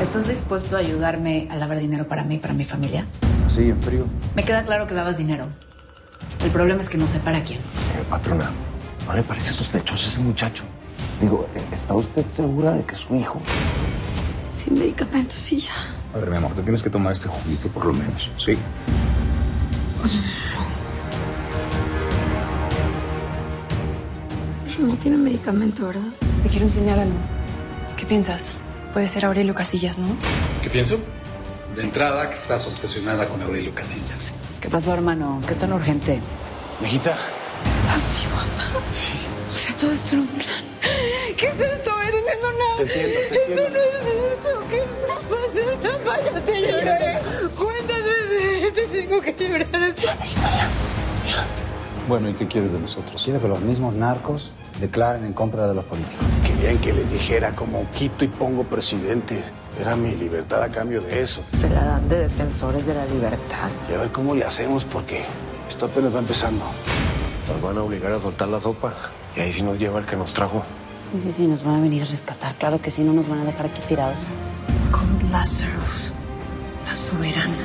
¿Estás dispuesto a ayudarme a lavar dinero para mí y para mi familia? Así, en frío. Me queda claro que lavas dinero. El problema es que no sé para quién. Eh, patrona, no me parece sospechoso ese muchacho. Digo, ¿está usted segura de que es su hijo? Sin medicamentos, sí, ya. A ver, mi amor, te tienes que tomar este juguito por lo menos, ¿sí? Pero no tiene medicamento, ¿verdad? Te quiero enseñar algo. ¿Qué piensas? Puede ser Aurelio Casillas, ¿no? ¿Qué pienso? De entrada, que estás obsesionada con Aurelio Casillas. ¿Qué pasó, hermano? ¿Qué es tan urgente? Mijita. Estás mi guapa. Sí. O sea, todo esto era un plan. ¿Qué es esto? No entiendo nada. Te entiendo, te Eso entiendo. no es cierto. ¿Qué está pasando? Vaya, te lloraré. ¿Cuántas veces te tengo que llorar? Bueno, ¿y qué quieres de nosotros? Quiero que los mismos narcos declaren en contra de los políticos. Querían que les dijera como quito y pongo presidentes. Era mi libertad a cambio de eso. Se la dan de defensores de la libertad. Y a ver cómo le hacemos porque esto apenas va empezando. Nos van a obligar a soltar la sopa y ahí sí nos lleva el que nos trajo. Sí, sí, sí, nos van a venir a rescatar. Claro que sí, no nos van a dejar aquí tirados. Cold Lazarus, la soberana.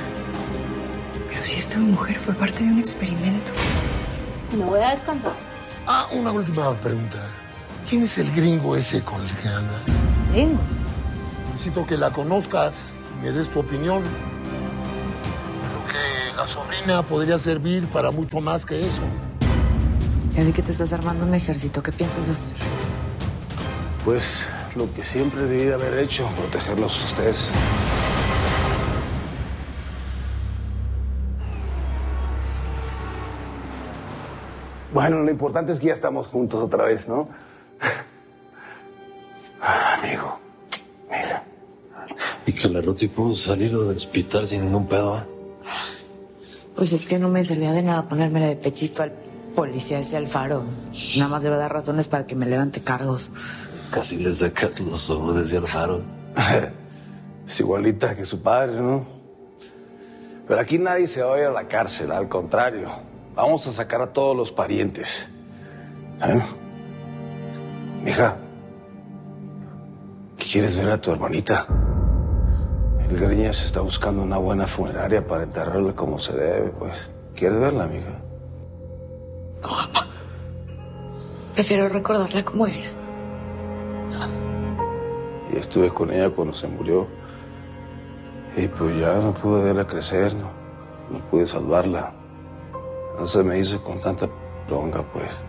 Pero si esta mujer fue parte de un experimento. Me voy a descansar. Ah, una última pregunta. ¿Quién es el gringo ese con el que andas? Gringo. Necesito que la conozcas y me des tu opinión. Porque la sobrina podría servir para mucho más que eso. Ya vi que te estás armando un ejército. ¿Qué piensas hacer? Pues lo que siempre debí de haber hecho, protegerlos a ustedes. Bueno, lo importante es que ya estamos juntos otra vez, ¿no? Ah, amigo, mira. Y que la Ruti pudo salir del hospital sin ningún pedo, ¿eh? Pues es que no me servía de nada ponérmela de pechito al policía ese Alfaro. Nada más le va a dar razones para que me levante cargos. Casi le sacas los ojos desde el faro. Es igualita que su padre, ¿no? Pero aquí nadie se va a ir a la cárcel, al contrario. Vamos a sacar a todos los parientes. ¿Eh? Mija, ¿quieres ver a tu hermanita? El Greñas está buscando una buena funeraria para enterrarla como se debe, pues. ¿Quieres verla, mija? Prefiero recordarla como era. Y estuve con ella cuando se murió. Y pues ya no pude verla crecer, no, no pude salvarla. No se me hizo con tanta longa, pues.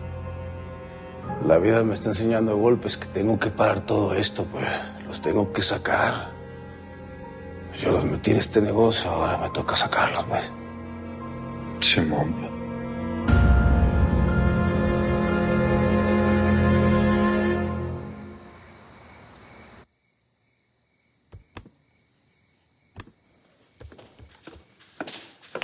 La vida me está enseñando a golpes que tengo que parar todo esto, pues. Los tengo que sacar. Yo los metí en este negocio, ahora me toca sacarlos, pues. Simón.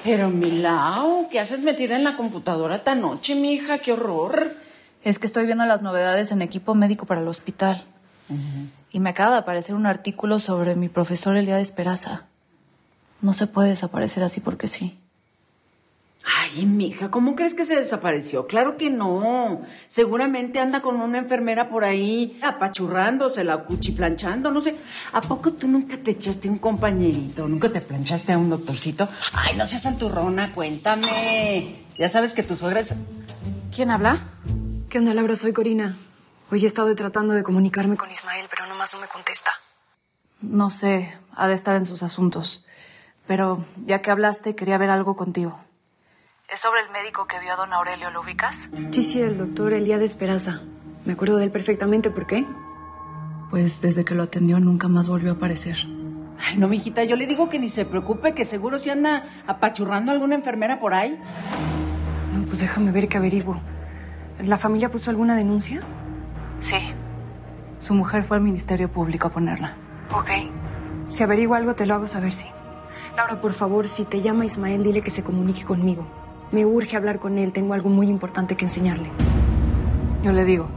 Pero Milao, ¿qué haces metida en la computadora tan noche, mija? ¡Qué horror! Es que estoy viendo las novedades en equipo médico para el hospital. Y me acaba de aparecer un artículo sobre mi profesor Elías Esperaza. No se puede desaparecer así porque sí. Ay, mija, ¿cómo crees que se desapareció? Claro que no. Seguramente anda con una enfermera por ahí apachurrándosela, cuchiplanchando, no sé. ¿A poco tú nunca te echaste un compañerito? ¿Nunca te planchaste a un doctorcito? Ay, no seas santurrona, cuéntame. Ya sabes que tu suegra es... ¿Quién habla? ¿Qué onda, Laura? Soy Corina. Hoy he estado tratando de comunicarme con Ismael, pero nomás no me contesta. No sé, ha de estar en sus asuntos. Pero ya que hablaste, quería ver algo contigo. Es sobre el médico que vio a don Aurelio, ¿lo ubicas? Sí, sí, el doctor Elías de Esperaza. Me acuerdo de él perfectamente. ¿Por qué? Pues desde que lo atendió nunca más volvió a aparecer. Ay, no, mijita, yo le digo que ni se preocupe, que seguro si anda apachurrando a alguna enfermera por ahí. No, pues déjame ver qué averiguo. ¿La familia puso alguna denuncia? Sí. Su mujer fue al Ministerio Público a ponerla. Ok. Si averiguo algo, te lo hago saber, sí. Laura, por favor, si te llama Ismael, dile que se comunique conmigo. Me urge hablar con él. Tengo algo muy importante que enseñarle. Yo le digo.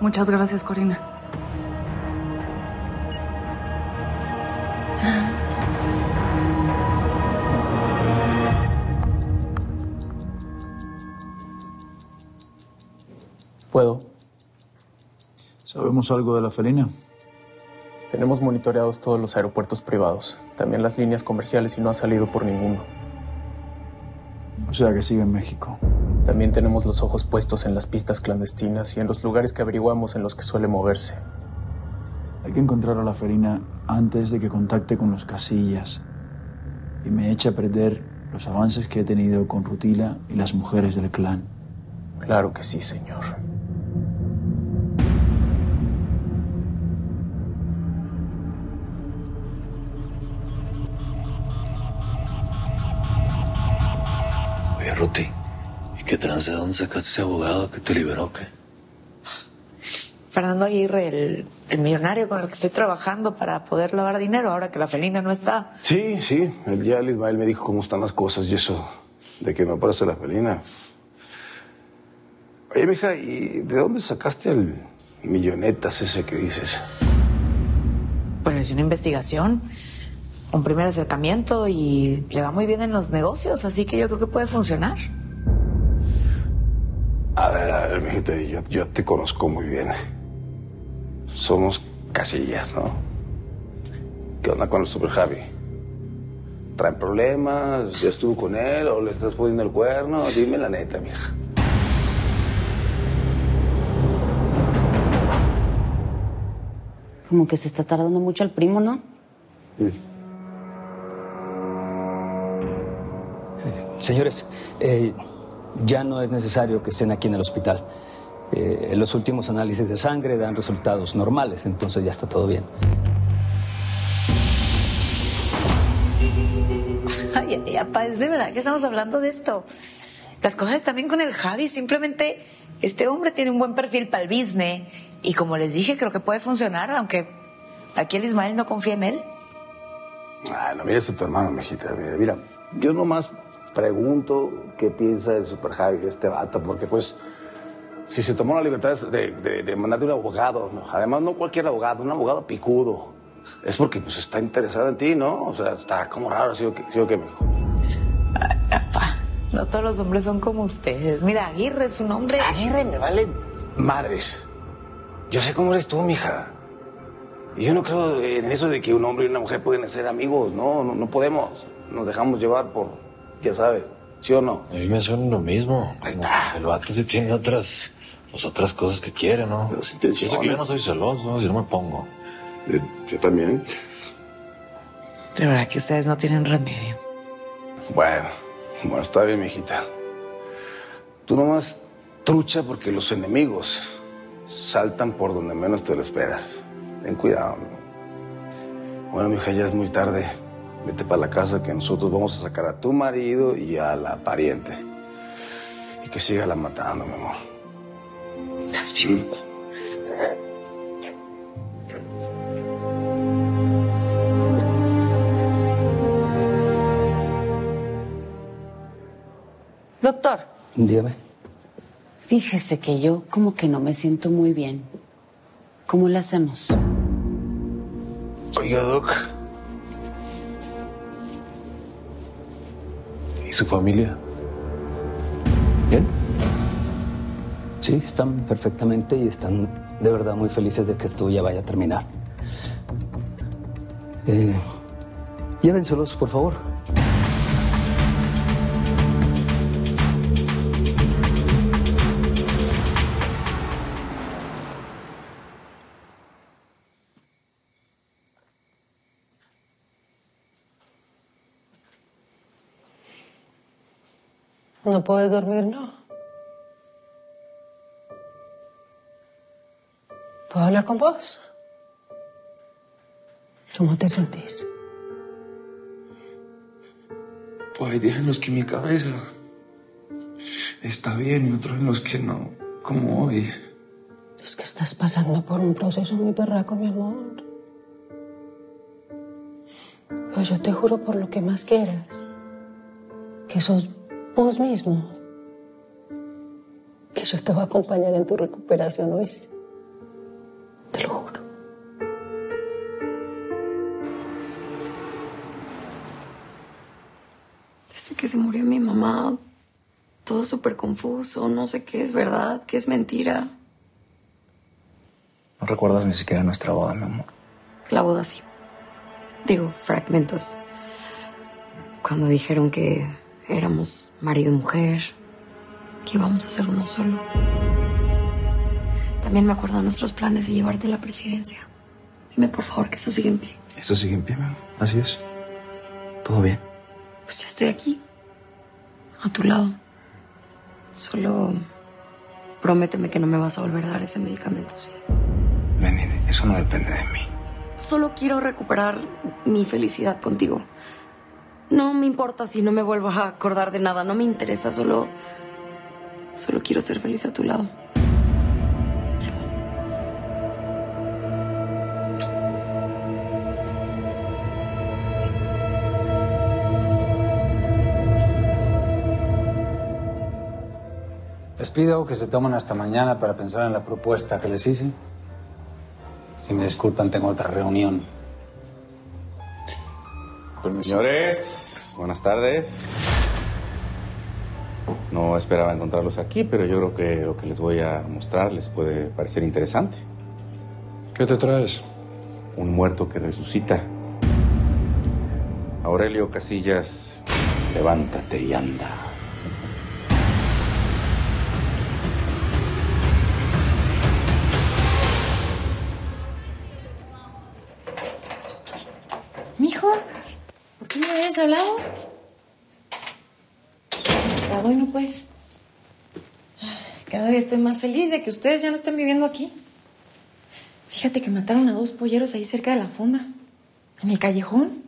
Muchas gracias, Corina. ¿Puedo? ¿Sabemos algo de la felina? Tenemos monitoreados todos los aeropuertos privados, también las líneas comerciales y no ha salido por ninguno. O sea que sigue en México. También tenemos los ojos puestos en las pistas clandestinas y en los lugares que averiguamos en los que suele moverse. Hay que encontrar a la felina antes de que contacte con los casillas y me eche a perder los avances que he tenido con Rutila y las mujeres del clan. Claro que sí, señor. Ruti, ¿y qué trance? ¿De dónde sacaste ese abogado que te liberó qué? Fernando Aguirre, el, el millonario con el que estoy trabajando para poder lavar dinero ahora que la felina no está. Sí, sí. El día el Ismael me dijo cómo están las cosas y eso de que no aparece la felina. Oye, mija, ¿y de dónde sacaste el millonetas ese que dices? Pues hice una investigación, un primer acercamiento y le va muy bien en los negocios, así que yo creo que puede funcionar. A ver, a ver, mijita, yo, yo te conozco muy bien. Somos casillas, ¿no? ¿Qué onda con el Super Javi? ¿Traen problemas? ¿Ya estuvo con él o le estás poniendo el cuerno? Dime la neta, mija. Como que se está tardando mucho el primo, ¿no? Señores, eh, ya no es necesario que estén aquí en el hospital. Eh, los últimos análisis de sangre dan resultados normales, entonces ya está todo bien. Ay, ay, apa, es de verdad que estamos hablando de esto. Las cosas también con el Javi, simplemente este hombre tiene un buen perfil para el business y como les dije, creo que puede funcionar, aunque aquí el Ismael no confía en él. Ay, no mires a tu hermano, mijita. Mira, mira, yo nomás pregunto qué piensa el Super Javi este vato, porque pues si se tomó la libertad de, de, de mandarte un abogado, ¿no? además no cualquier abogado, un abogado picudo, es porque pues está interesado en ti, ¿no? O sea, está como raro, ¿sí o qué, sí o qué mijo? No todos los hombres son como ustedes. Mira, Aguirre es un hombre. Aguirre me vale madres. Yo sé cómo eres tú, mija. Y yo no creo en eso de que un hombre y una mujer pueden ser amigos. No, no, no podemos. Nos dejamos llevar por, ya sabes, ¿sí o no? A mí me suena lo mismo. El vato sí tiene otras, pues, otras cosas que quiere, ¿no? Las Yo intenciones. sé que yo no soy celoso, yo no me pongo. Eh, Yo también. De verdad que ustedes no tienen remedio. Bueno, bueno, está bien, mijita. Tú nomás trucha porque los enemigos saltan por donde menos te lo esperas. Ten cuidado. ¿no? Bueno, mija, ya es muy tarde. Vete para la casa que nosotros vamos a sacar a tu marido y a la pariente. Y que siga la matando, mi amor. Estás bien. Doctor, Dígame. fíjese que yo como que no me siento muy bien. ¿Cómo le hacemos? Oiga, Doc. Su familia? ¿Bien? Sí, están perfectamente y están de verdad muy felices de que esto ya vaya a terminar. Eh, llévenselos, por favor. ¿No puedes dormir, no? ¿Puedo hablar con vos? ¿Cómo te sentís? Pues hay días en los que mi cabeza está bien y otros en los que no, como hoy. Es que estás pasando por un proceso muy perraco, mi amor. Pero yo te juro por lo que más quieras, que sos vos mismo, que yo te voy a acompañar en tu recuperación, ¿oíste? Te lo juro. Desde que se murió mi mamá, todo súper confuso, no sé qué es verdad, qué es mentira. No recuerdas ni siquiera nuestra boda, mi amor. la boda sí. Digo, fragmentos. Cuando dijeron que éramos marido y mujer, que íbamos a ser uno solo. También me acuerdo de nuestros planes de llevarte a la presidencia. Dime por favor que eso sigue en pie. Eso sigue en pie, ma'am. Así es. Todo bien. Pues ya estoy aquí. A tu lado. Solo prométeme que no me vas a volver a dar ese medicamento, ¿sí? Lenny, eso no depende de mí. Solo quiero recuperar mi felicidad contigo. No me importa si no me vuelvo a acordar de nada, no me interesa, solo. Solo quiero ser feliz a tu lado. Les pido que se tomen hasta mañana para pensar en la propuesta que les hice. Si me disculpan, tengo otra reunión. Señores, buenas tardes. No esperaba encontrarlos aquí, pero yo creo que lo que les voy a mostrar les puede parecer interesante. ¿Qué te traes? Un muerto que resucita. Aurelio Casillas, levántate y anda. Mijo, ¿por qué no me habías hablado? Está bueno, pues. Cada día estoy más feliz de que ustedes ya no estén viviendo aquí. Fíjate que mataron a dos polleros ahí cerca de la fonda. En el callejón.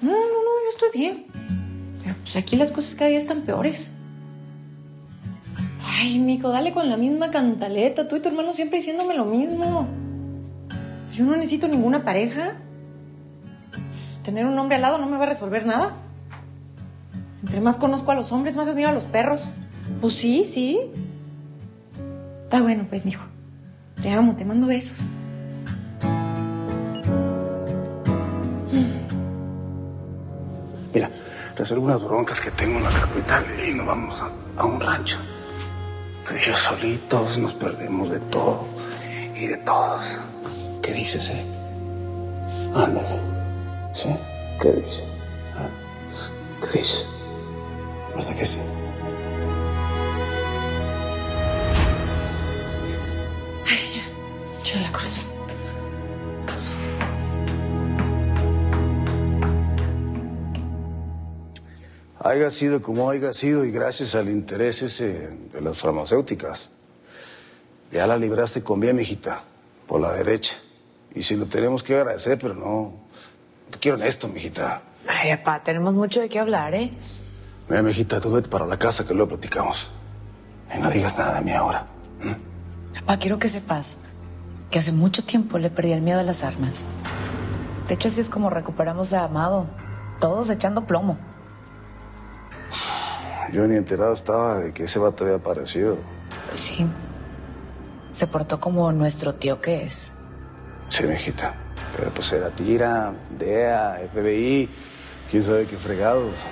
No, no, no, yo estoy bien. Pero pues aquí las cosas cada día están peores. Ay, mijo, dale con la misma cantaleta. Tú y tu hermano siempre diciéndome lo mismo. Yo no necesito ninguna pareja. Tener un hombre al lado no me va a resolver nada. Entre más conozco a los hombres, más admiro a los perros. Pues sí, sí. Está bueno, pues, mijo. Te amo, te mando besos. Mira, resuelvo unas broncas que tengo en la capital y nos vamos a, un rancho. Tú yo solitos nos perdemos de todo y de todos. ¿Qué dices, eh? Ándale. ¿Sí? ¿Qué dices? ¿Ah? ¿Qué dices? ¿Verdad que sí? Echa la cruz. Haya sido como haya sido y gracias al interés ese de las farmacéuticas. Ya la libraste con bien, mijita, por la derecha. Y si lo tenemos que agradecer, pero no, te quiero honesto, mijita. Ay, papá, tenemos mucho de qué hablar, ¿eh? Mira, mijita, tú vete para la casa que luego platicamos. Y no digas nada de mí ahora. Papá, quiero que sepas que hace mucho tiempo le perdí el miedo a las armas. De hecho, así es como recuperamos a Amado. Todos echando plomo. Yo ni enterado estaba de que ese vato había aparecido. Sí. Se portó como nuestro tío que es. Sí, mijita. Pero pues era tira, DEA, FBI, quién sabe qué fregados.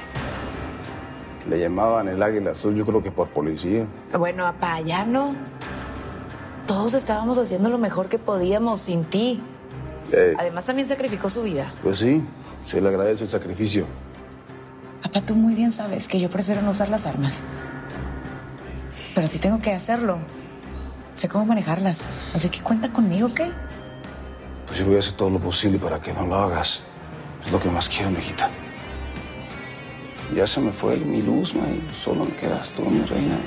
Le llamaban el águila azul, yo creo que por policía. Bueno, papá, ya no. Todos estábamos haciendo lo mejor que podíamos sin ti. Eh, Además, también sacrificó su vida. pues sí, se le agradece el sacrificio. Papá, tú muy bien sabes que yo prefiero no usar las armas. Pero si tengo que hacerlo, sé cómo manejarlas. Así que cuenta conmigo, ¿ok? Pues yo voy a hacer todo lo posible para que no lo hagas. Es lo que más quiero, mijita. Ya se me fue mi luz, man. Solo me quedas tú, mi reina.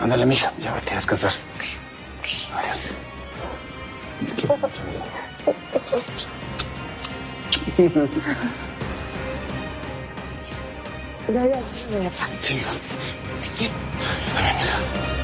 Ándale, mija. Ya vete a descansar. Sí, mija. Yo también, mija.